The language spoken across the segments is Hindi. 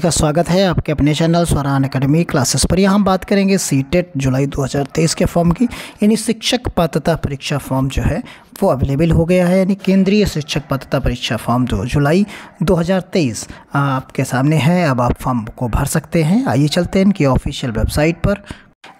का स्वागत है आपके अपने चैनल स्वरान अकेडमी क्लासेस पर। यहाँ हम बात करेंगे सी टेट जुलाई 2023 के फॉर्म की। यानी शिक्षक पात्रता परीक्षा फॉर्म जो है, वो अवेलेबल हो गया है। यानी केंद्रीय शिक्षक पात्रता परीक्षा फॉर्म जो जुलाई 2023 आपके सामने है। अब आप फॉर्म को भर सकते हैं। आइए चलते हैं इनकी ऑफिशियल वेबसाइट पर।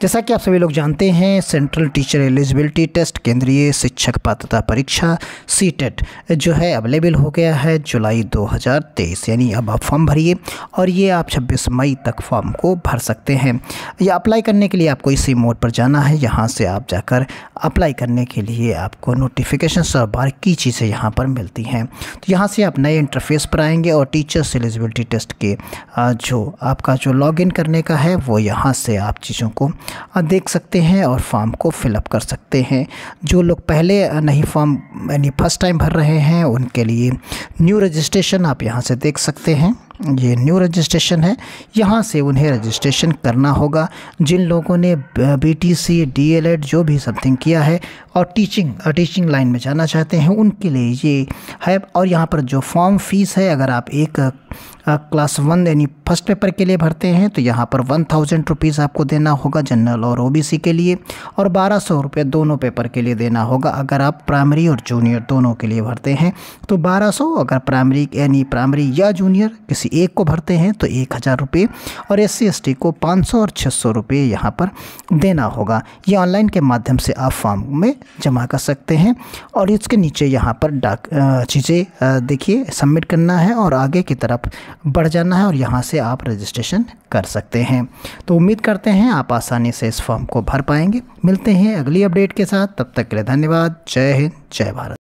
जैसा कि आप सभी लोग जानते हैं सेंट्रल टीचर एलिजिबिलिटी टेस्ट केंद्रीय शिक्षक पात्रता परीक्षा सी टेट जो है अवेलेबल हो गया है जुलाई 2023 यानी अब आप फॉर्म भरिए और ये आप 26 मई तक फॉर्म को भर सकते हैं। या अप्लाई करने के लिए आपको इसी मोड पर जाना है। यहाँ से आप जाकर अप्लाई करने के लिए आपको नोटिफिकेशन और बाकी चीज़ें यहाँ पर मिलती हैं। तो यहाँ से आप नए इंटरफेस पर आएँगे और टीचर्स एलिजिबिलिटी टेस्ट के जो आपका जो लॉगिन करने का है, वो यहाँ से आप चीज़ों को देख सकते हैं और फॉर्म को फिलअप कर सकते हैं। जो लोग पहले नहीं फॉर्म, यानी फ़र्स्ट टाइम भर रहे हैं, उनके लिए न्यू रजिस्ट्रेशन आप यहाँ से देख सकते हैं। ये न्यू रजिस्ट्रेशन है। यहाँ से उन्हें रजिस्ट्रेशन करना होगा। जिन लोगों ने B T C D L Ed जो भी समथिंग किया है और टीचिंग टीचिंग लाइन में जाना चाहते हैं, उनके लिए ये है। और यहाँ पर जो फॉर्म फ़ीस है, अगर आप एक क्लास वन यानी फ़र्स्ट पेपर के लिए भरते हैं तो यहाँ पर वन थाउज़ेंड रुपीज़ आपको देना होगा जनरल और ओबीसी के लिए, और बारह सौ रुपये दोनों पेपर के लिए देना होगा अगर आप प्राइमरी और जूनियर दोनों के लिए भरते हैं। तो बारह सौ अगर प्राइमरी यानी प्राइमरी या जूनियर किसी एक को भरते हैं तो एक हज़ार रुपये, और एस सी को पाँच सौ और छः सौ रुपये यहाँ पर देना होगा। ये ऑनलाइन के माध्यम से आप फॉर्म में जमा कर सकते हैं, और इसके नीचे यहाँ पर डाक चीज़ें देखिए, सबमिट करना है, और आगे की तरफ़ बढ़ जाना है और यहाँ से आप रजिस्ट्रेशन कर सकते हैं। तो उम्मीद करते हैं आप आसानी से इस फॉर्म को भर पाएँगे। मिलते हैं अगली अपडेट के साथ। तब तक के लिए धन्यवाद। जय हिंद, जय भारत।